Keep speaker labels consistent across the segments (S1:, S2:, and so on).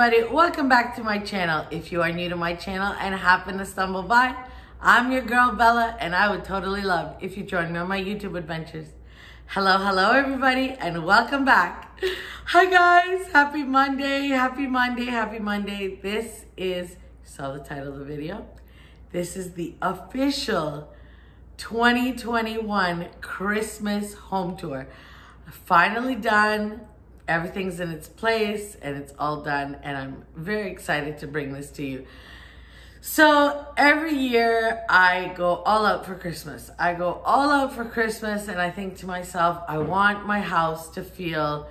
S1: everybody, welcome back to my channel. If you are new to my channel and happen to stumble by, I'm your girl Bella and I would totally love if you join me on my YouTube adventures. Hello, hello everybody and welcome back. Hi guys, happy Monday, happy Monday, happy Monday. This is, saw the title of the video, this is the official 2021 Christmas home tour. Finally done, everything's in its place and it's all done and I'm very excited to bring this to you. So every year I go all out for Christmas. I go all out for Christmas and I think to myself, I want my house to feel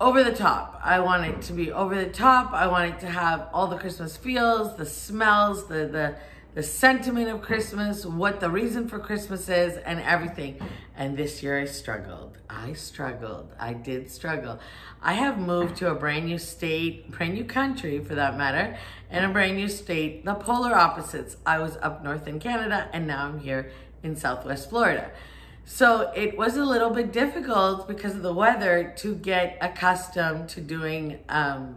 S1: over the top. I want it to be over the top. I want it to have all the Christmas feels, the smells, the the the sentiment of Christmas, what the reason for Christmas is, and everything. And this year I struggled. I struggled. I did struggle. I have moved to a brand new state, brand new country for that matter, and a brand new state, the polar opposites. I was up north in Canada, and now I'm here in Southwest Florida. So it was a little bit difficult because of the weather to get accustomed to doing, um,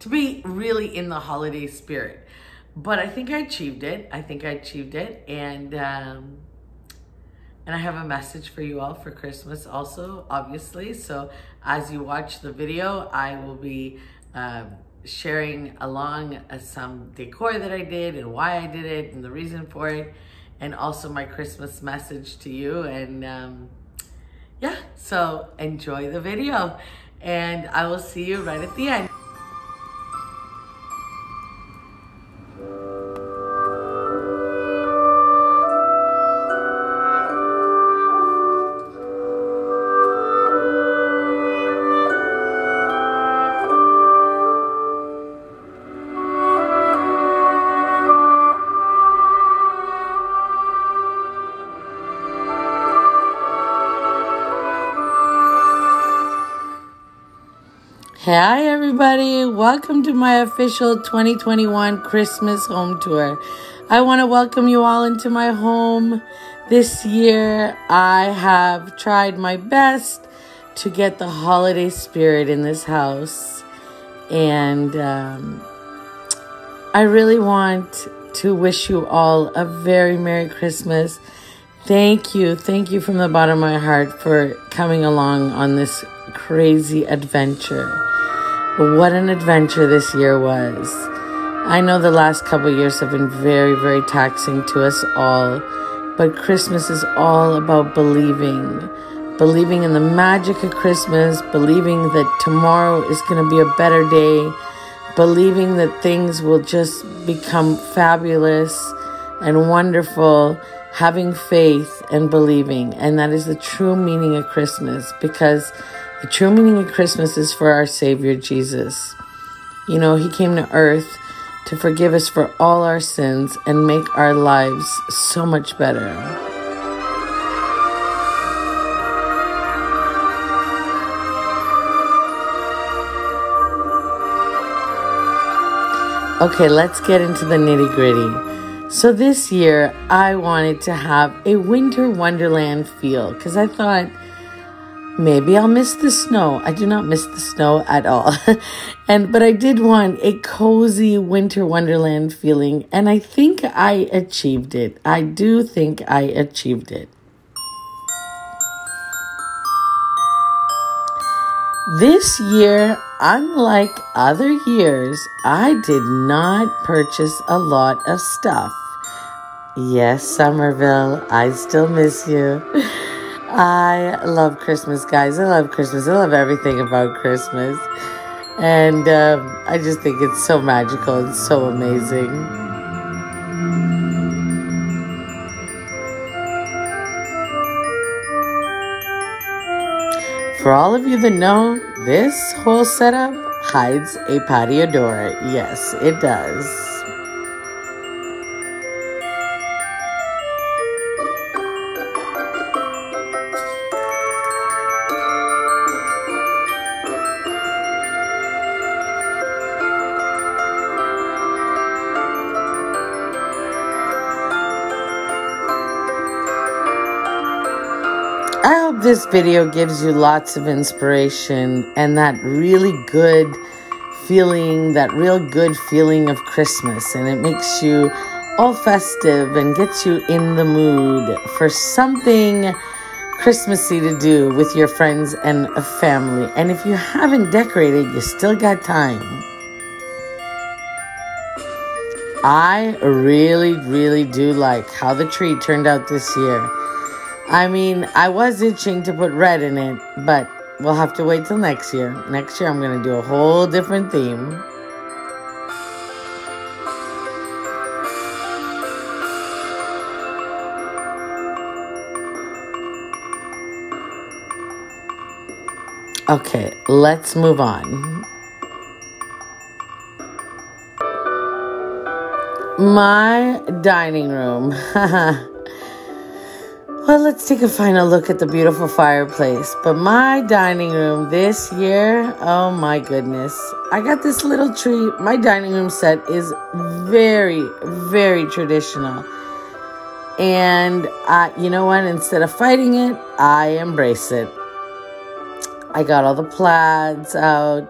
S1: to be really in the holiday spirit but I think I achieved it. I think I achieved it. And, um, and I have a message for you all for Christmas also, obviously. So as you watch the video, I will be uh, sharing along uh, some decor that I did and why I did it and the reason for it. And also my Christmas message to you. And um, yeah, so enjoy the video. And I will see you right at the end. Everybody. Welcome to my official 2021 Christmas home tour. I want to welcome you all into my home. This year, I have tried my best to get the holiday spirit in this house. And um, I really want to wish you all a very Merry Christmas. Thank you. Thank you from the bottom of my heart for coming along on this crazy adventure. What an adventure this year was. I know the last couple years have been very, very taxing to us all, but Christmas is all about believing. Believing in the magic of Christmas, believing that tomorrow is going to be a better day, believing that things will just become fabulous and wonderful, having faith and believing. And that is the true meaning of Christmas because the true meaning of Christmas is for our Savior Jesus. You know, He came to earth to forgive us for all our sins and make our lives so much better. Okay, let's get into the nitty gritty. So, this year I wanted to have a winter wonderland feel because I thought Maybe I'll miss the snow. I do not miss the snow at all. and but I did want a cozy winter wonderland feeling and I think I achieved it. I do think I achieved it. This year, unlike other years, I did not purchase a lot of stuff. Yes, Somerville, I still miss you. I love Christmas, guys. I love Christmas. I love everything about Christmas. And um, I just think it's so magical and so amazing. For all of you that know, this whole setup hides a patio door. Yes, it does. This video gives you lots of inspiration and that really good feeling, that real good feeling of Christmas, and it makes you all festive and gets you in the mood for something Christmassy to do with your friends and family. And if you haven't decorated, you still got time. I really, really do like how the tree turned out this year. I mean, I was itching to put red in it, but we'll have to wait till next year. Next year, I'm going to do a whole different theme. Okay, let's move on. My dining room. let's take a final look at the beautiful fireplace. But my dining room this year, oh my goodness. I got this little tree. My dining room set is very, very traditional. And uh, you know what? Instead of fighting it, I embrace it. I got all the plaids out.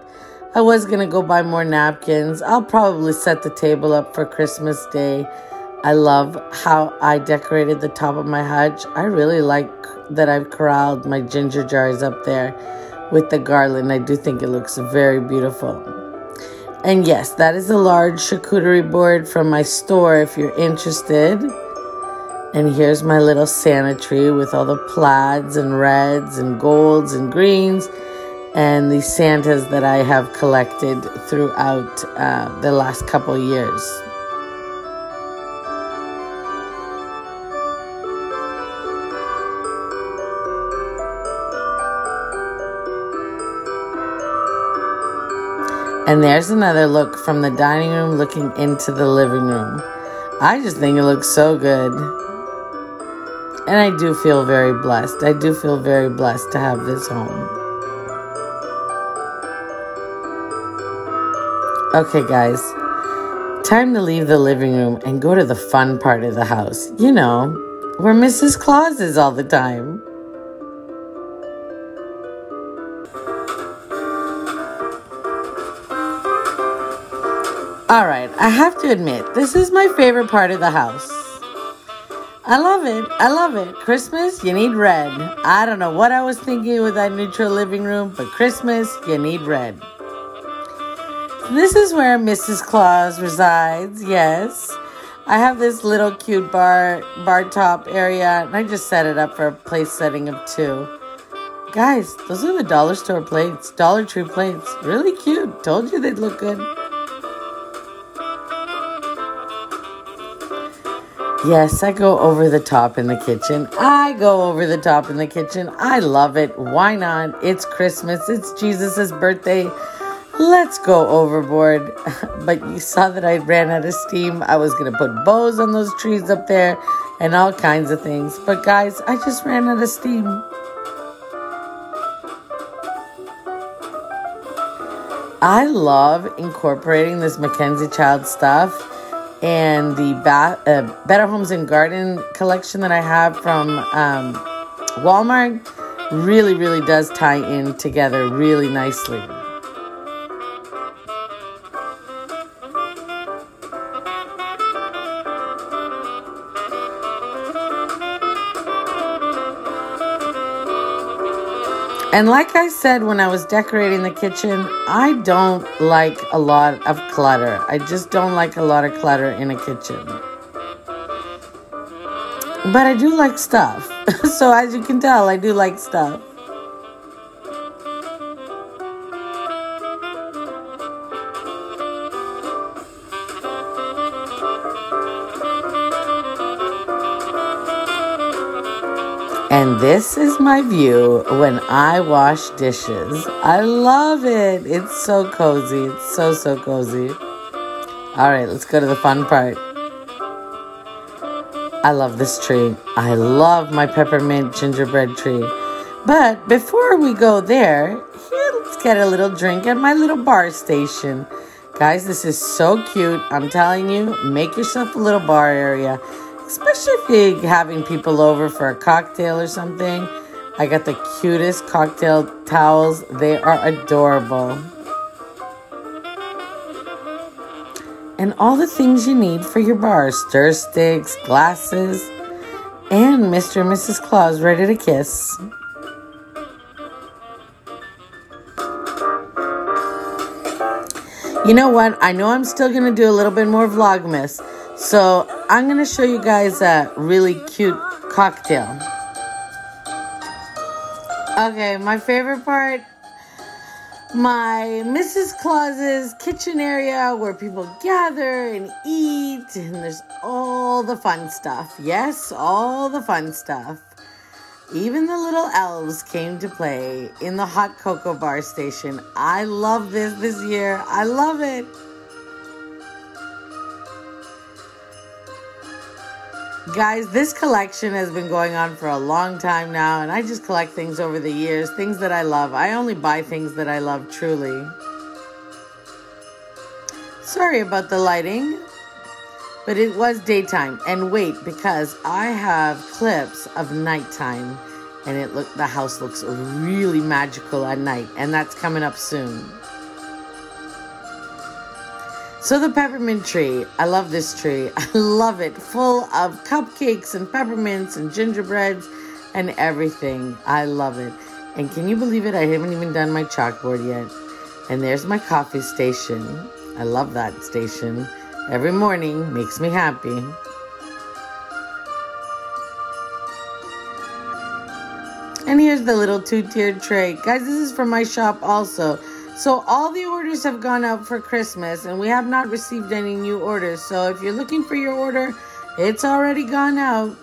S1: I was going to go buy more napkins. I'll probably set the table up for Christmas Day. I love how I decorated the top of my hutch. I really like that I've corralled my ginger jars up there with the garland. I do think it looks very beautiful. And yes, that is a large charcuterie board from my store if you're interested. And here's my little Santa tree with all the plaids and reds and golds and greens and the Santas that I have collected throughout uh, the last couple years. And there's another look from the dining room looking into the living room. I just think it looks so good. And I do feel very blessed. I do feel very blessed to have this home. Okay, guys, time to leave the living room and go to the fun part of the house. You know, where Mrs. Claus is all the time. All right, I have to admit, this is my favorite part of the house. I love it. I love it. Christmas, you need red. I don't know what I was thinking with that neutral living room, but Christmas, you need red. This is where Mrs. Claus resides, yes. I have this little cute bar bar top area, and I just set it up for a place setting of two. Guys, those are the dollar store plates, Dollar Tree plates. Really cute. Told you they'd look good. Yes, I go over the top in the kitchen. I go over the top in the kitchen. I love it. Why not? It's Christmas. It's Jesus' birthday. Let's go overboard. But you saw that I ran out of steam. I was going to put bows on those trees up there and all kinds of things. But guys, I just ran out of steam. I love incorporating this Mackenzie Child stuff and the ba- uh, Better Homes and Garden collection that I have from um, Walmart really, really does tie in together really nicely. And like I said when I was decorating the kitchen, I don't like a lot of clutter. I just don't like a lot of clutter in a kitchen. But I do like stuff. so as you can tell, I do like stuff. And this is my view when I wash dishes. I love it. It's so cozy. It's so, so cozy. All right, let's go to the fun part. I love this tree. I love my peppermint gingerbread tree. But before we go there, here, let's get a little drink at my little bar station. Guys, this is so cute. I'm telling you, make yourself a little bar area especially if you're having people over for a cocktail or something. I got the cutest cocktail towels. They are adorable. and all the things you need for your bar stir sticks, glasses, and Mr. and Mrs. Claus ready to kiss. You know what? I know I'm still going to do a little bit more Vlogmas. So I'm going to show you guys a really cute cocktail. Okay, my favorite part my Mrs. Claus's kitchen area where people gather and eat, and there's all the fun stuff. Yes, all the fun stuff. Even the little elves came to play in the hot cocoa bar station. I love this this year. I love it. Guys, this collection has been going on for a long time now, and I just collect things over the years, things that I love. I only buy things that I love truly. Sorry about the lighting, but it was daytime. And wait, because I have clips of nighttime, and it look the house looks really magical at night, and that's coming up soon. So the peppermint tree, I love this tree. I love it. Full of cupcakes and peppermints and gingerbreads and everything. I love it. And can you believe it? I haven't even done my chalkboard yet. And there's my coffee station. I love that station. Every morning makes me happy. And here's the little two-tiered tray. Guys, this is from my shop also. So all the orders have gone out for Christmas and we have not received any new orders. So if you're looking for your order, it's already gone out.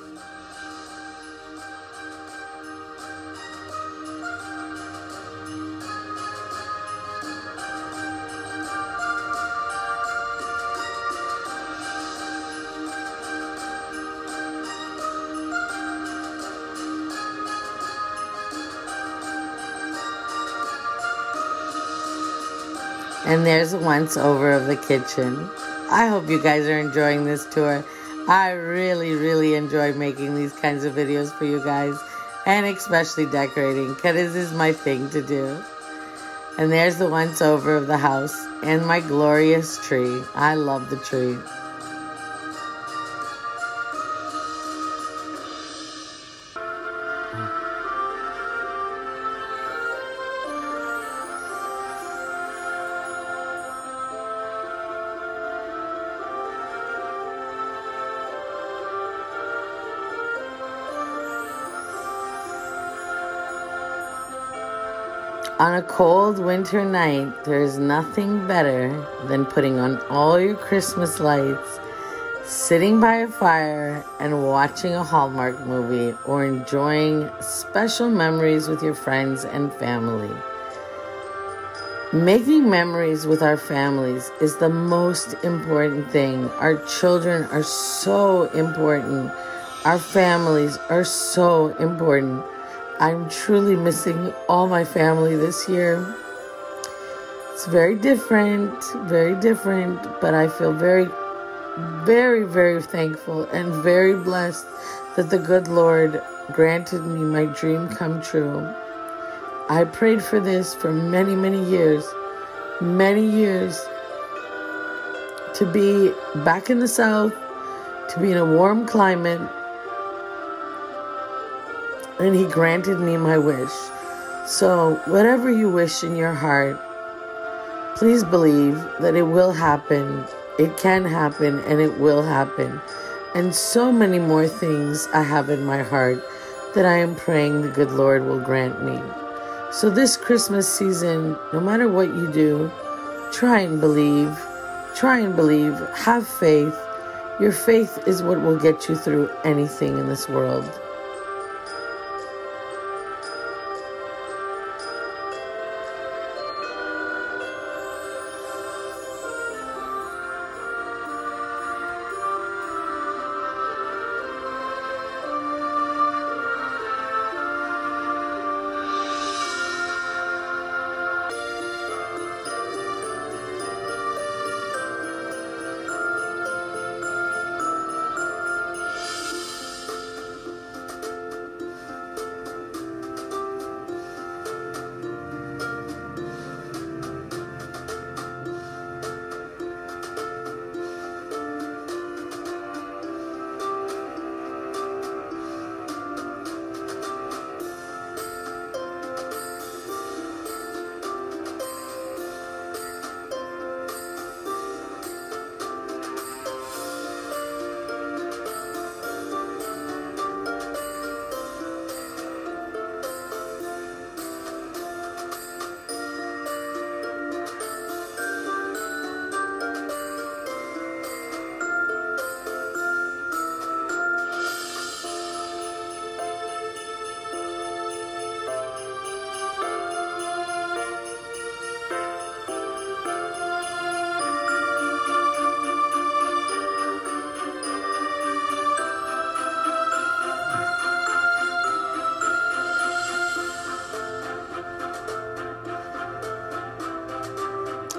S1: There's a once over of the kitchen. I hope you guys are enjoying this tour. I really, really enjoy making these kinds of videos for you guys. And especially decorating, because this is my thing to do. And there's the once over of the house and my glorious tree. I love the tree. A cold winter night, there is nothing better than putting on all your Christmas lights, sitting by a fire, and watching a Hallmark movie or enjoying special memories with your friends and family. Making memories with our families is the most important thing. Our children are so important. Our families are so important. I'm truly missing all my family this year. It's very different, very different, but I feel very, very, very thankful and very blessed that the good Lord granted me my dream come true. I prayed for this for many, many years, many years to be back in the South, to be in a warm climate, and He granted me my wish. So, whatever you wish in your heart, please believe that it will happen. It can happen and it will happen. And so many more things I have in my heart that I am praying the good Lord will grant me. So, this Christmas season, no matter what you do, try and believe. Try and believe. Have faith. Your faith is what will get you through anything in this world.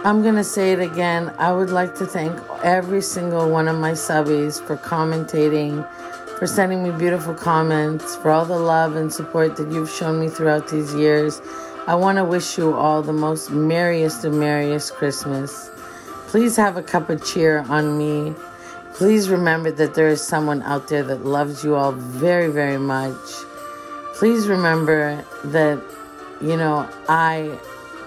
S1: I'm going to say it again. I would like to thank every single one of my subbies for commentating, for sending me beautiful comments, for all the love and support that you've shown me throughout these years. I want to wish you all the most merriest of merriest Christmas. Please have a cup of cheer on me. Please remember that there is someone out there that loves you all very, very much. Please remember that, you know, I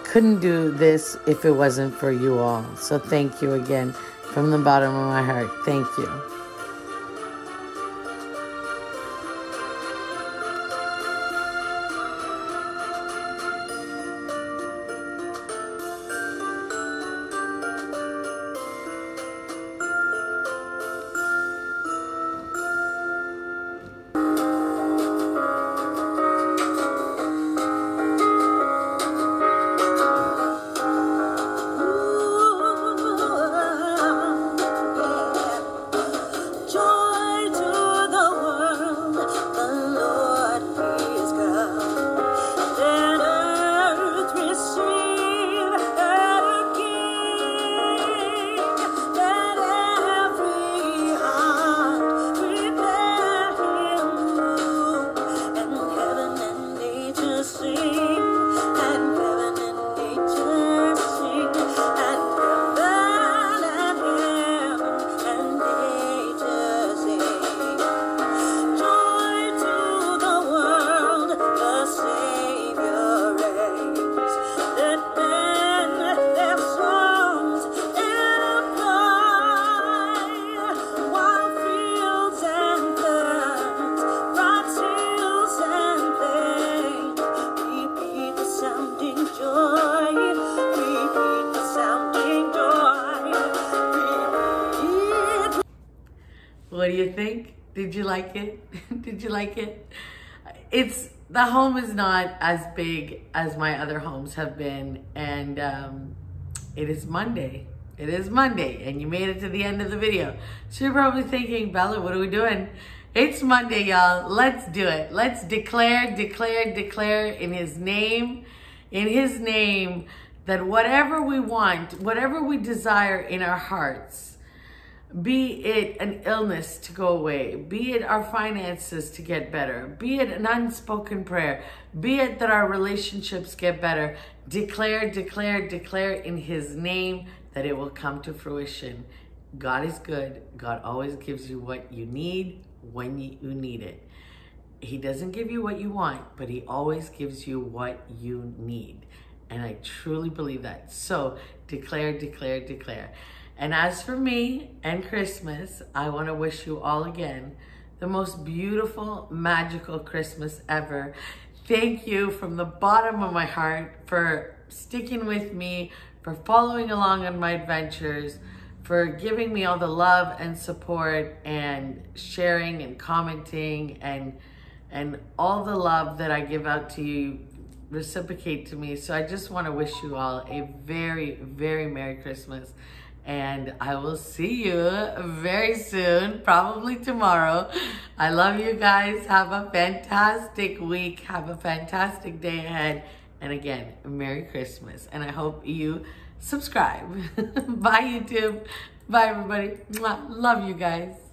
S1: couldn't do this if it wasn't for you all. So thank you again from the bottom of my heart. Thank you. Do you think? Did you like it? Did you like it? It's the home is not as big as my other homes have been, and um, it is Monday. It is Monday, and you made it to the end of the video. So you're probably thinking, Bella, what are we doing? It's Monday, y'all. Let's do it. Let's declare, declare, declare in His name, in His name, that whatever we want, whatever we desire in our hearts, be it an illness to go away, be it our finances to get better, be it an unspoken prayer, be it that our relationships get better, declare, declare, declare in His name that it will come to fruition. God is good. God always gives you what you need when you need it. He doesn't give you what you want, but He always gives you what you need. And I truly believe that. So declare, declare, declare. And as for me and Christmas, I want to wish you all again the most beautiful, magical Christmas ever. Thank you from the bottom of my heart for sticking with me, for following along on my adventures, for giving me all the love and support and sharing and commenting and and all the love that I give out to you reciprocate to me. So I just want to wish you all a very, very Merry Christmas and I will see you very soon, probably tomorrow. I love you guys. Have a fantastic week. Have a fantastic day ahead. And again, Merry Christmas. And I hope you subscribe. Bye, YouTube. Bye, everybody. Love you guys.